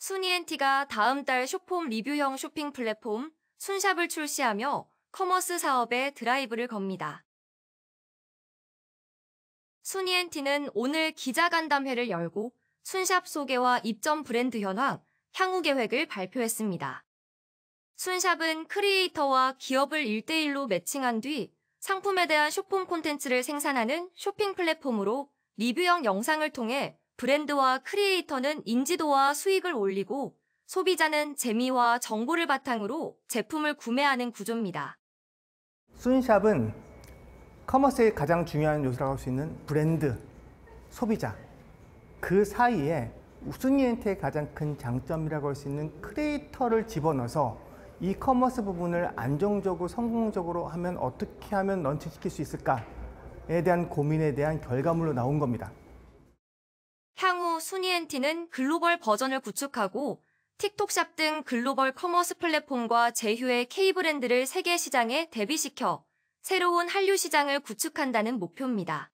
순이엔티가 다음 달 쇼폼 리뷰형 쇼핑 플랫폼 순샵을 출시하며 commerce 사업에 드라이브를 겁니다. 순이엔티는 오늘 기자간담회를 열고 순샵 소개와 입점 브랜드 현황, 향후 계획을 발표했습니다. 순샵은 creator와 기업을 1대1로 매칭한 뒤 상품에 대한 쇼폼 콘텐츠를 생산하는 쇼핑 플랫폼으로 리뷰형 영상을 통해 브랜드와 creator는 인지도와 수익을 올리고 소비자는 재미와 정보를 바탕으로 제품을 구매하는 구조입니다. 순샵은 commerce의 가장 중요한 요소라고 할 수 있는 브랜드, 소비자 그 사이에 순이엔티의 가장 큰 장점이라고 할 수 있는 creator를 집어넣어서 이 commerce 부분을 안정적으로 성공적으로 하면 어떻게 하면 launching시킬 수 있을까에 대한 고민에 대한 결과물로 나온 겁니다. 향후 순이엔티는 글로벌 버전을 구축하고 틱톡샵 등 글로벌 commerce 플랫폼과 제휴해 K브랜드를 세계 시장에 데뷔시켜 새로운 한류 시장을 구축한다는 목표입니다.